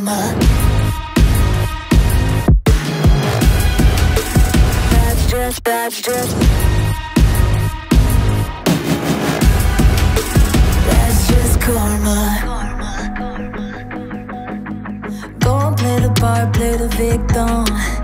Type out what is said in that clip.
aroma. That's just, that's just. That's just karma. Don't play the part, play the victim.